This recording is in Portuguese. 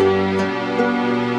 Música